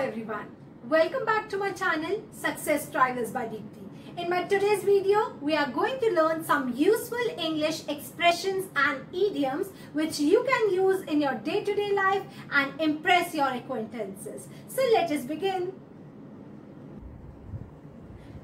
everyone. Welcome back to my channel Success Strivers by Deepti. In my today's video, we are going to learn some useful English expressions and idioms which you can use in your day-to-day life and impress your acquaintances. So let us begin.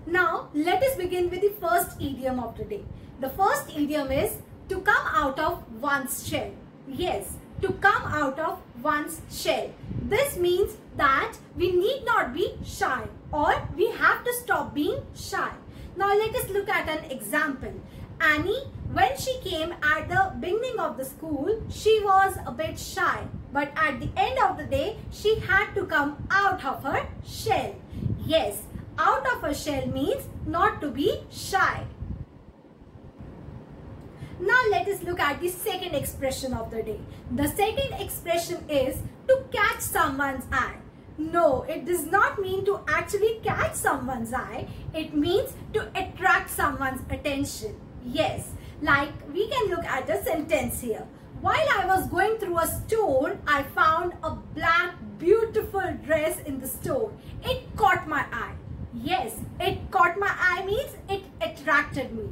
Now, let us begin with the first idiom of the day. The first idiom is to come out of one's shell. Yes, to come out of one's shell. This means that we need not be shy or we have to stop being shy. Now let us look at an example. Annie, when she came at the beginning of the school, she was a bit shy. But at the end of the day, she had to come out of her shell. Yes, out of her shell means not to be shy. Let us look at the second expression of the day. The second expression is to catch someone's eye. No, it does not mean to actually catch someone's eye. It means to attract someone's attention. Yes, like we can look at a sentence here. While I was going through a store, I found a black beautiful dress in the store. It caught my eye. Yes, it caught my eye means it attracted me.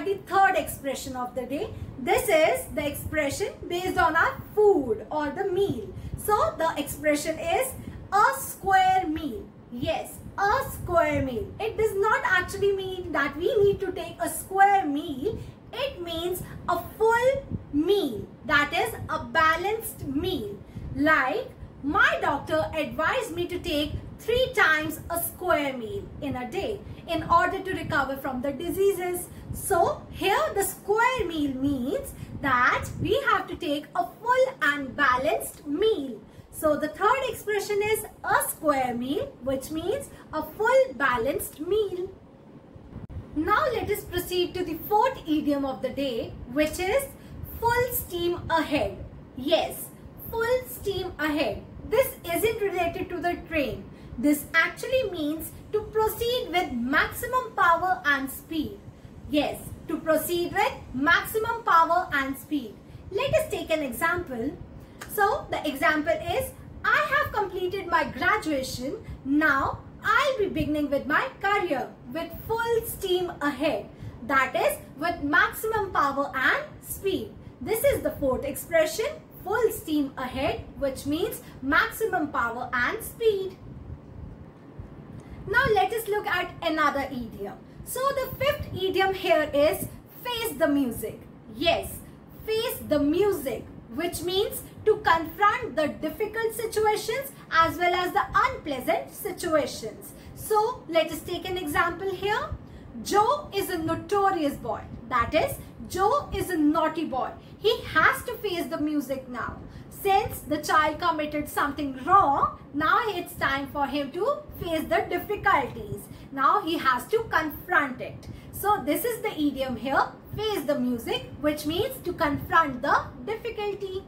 The third expression of the day. This is the expression based on our food or the meal. So the expression is a square meal. Yes, a square meal. It does not actually mean that we need to take a square meal. It means a full meal. That is a balanced meal. Like my doctor advised me to take three times a square meal in a day in order to recover from the diseases. So here the square meal means that we have to take a full and balanced meal. So the third expression is a square meal which means a full balanced meal. Now let us proceed to the fourth idiom of the day which is full steam ahead. Yes, full steam ahead. This isn't related to the train. This actually means to proceed with maximum power and speed. Yes, to proceed with maximum power and speed. Let us take an example. So, the example is, I have completed my graduation. Now, I'll be beginning with my career with full steam ahead. That is, with maximum power and speed. This is the fourth expression, full steam ahead, which means maximum power and speed. Now let us look at another idiom. So the fifth idiom here is face the music. Yes, face the music which means to confront the difficult situations as well as the unpleasant situations. So let us take an example here. Joe is a notorious boy. That is, Joe is a naughty boy. He has to face the music now. Since the child committed something wrong, now it's time for him to face the difficulties. Now he has to confront it. So this is the idiom here, face the music, which means to confront the difficulty.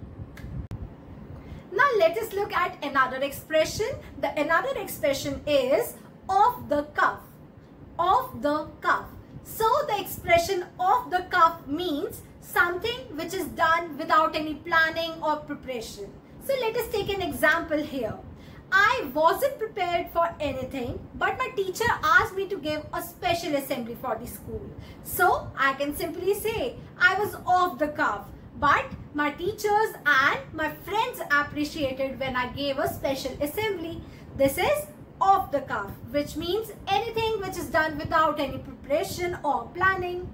Now let us look at another expression. The another expression is off the cuff. Off the cuff. So the expression off the cuff means something which is done without any planning or preparation. So let us take an example here. I wasn't prepared for anything but my teacher asked me to give a special assembly for the school. So I can simply say I was off the cuff but my teachers and my friends appreciated when I gave a special assembly. This is off the cuff which means anything which is done without any preparation or planning.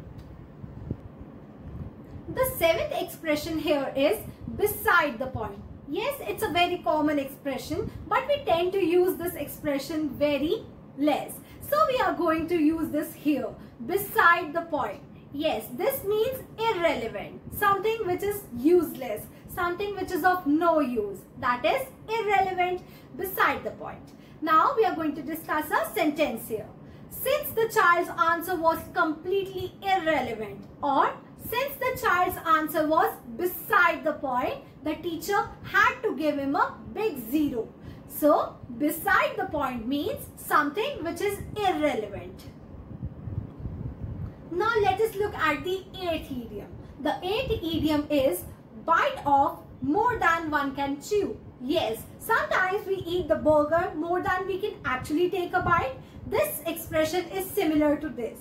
The seventh expression here is beside the point. Yes, it's a very common expression, but we tend to use this expression very less. So we are going to use this here, beside the point. Yes, this means irrelevant, something which is useless, something which is of no use. That is irrelevant, beside the point. Now we are going to discuss a sentence here. Since the child's answer was completely irrelevant or since the child's answer was beside the point, the teacher had to give him a big zero. So, beside the point means something which is irrelevant. Now, let us look at the eighth idiom. The eighth idiom is bite off more than one can chew. Yes, sometimes we eat the burger more than we can actually take a bite. This expression is similar to this.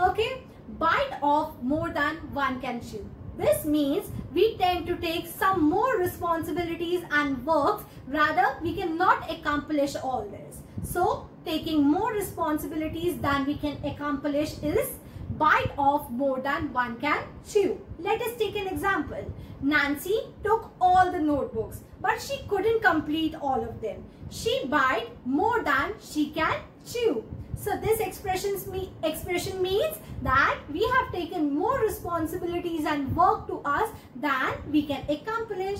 Okay, bite off more than one can chew. This means we tend to take some more responsibilities and works rather we cannot accomplish all this. So taking more responsibilities than we can accomplish is bite off more than one can chew. Let us take an example. Nancy took all the notebooks but she couldn't complete all of them. She bite more than she can chew. So this expressions me, expression means that we have taken more responsibilities and work to us than we can accomplish.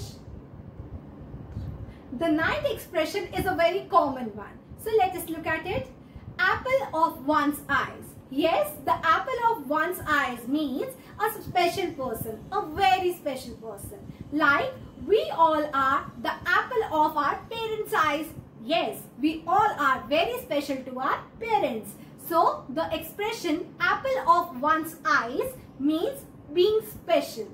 The ninth expression is a very common one. So let us look at it. Apple of one's eyes. Yes, the apple of one's eyes means a special person, a very special person. Like we all are the apple of our parents' eyes Yes, we all are very special to our parents. So, the expression apple of one's eyes means being special.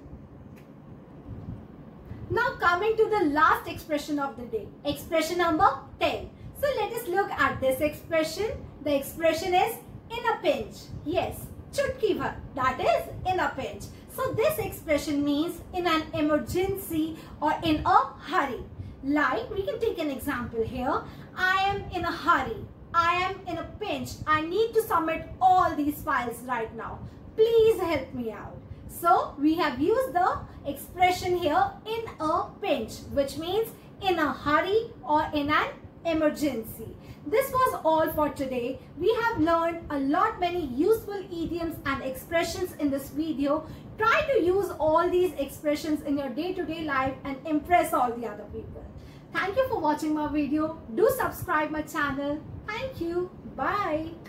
Now coming to the last expression of the day. Expression number 10. So let us look at this expression. The expression is in a pinch. Yes, chutki bhar. That is in a pinch. So this expression means in an emergency or in a hurry. Like we can take an example here. I am in a hurry. I am in a pinch. I need to submit all these files right now. Please help me out. So we have used the expression here in a pinch which means in a hurry or in an emergency. This was all for today. We have learned a lot many useful idioms and expressions in this video. Try to use all these expressions in your day-to-day -day life and impress all the other people. Thank you for watching my video. Do subscribe my channel. Thank you. Bye.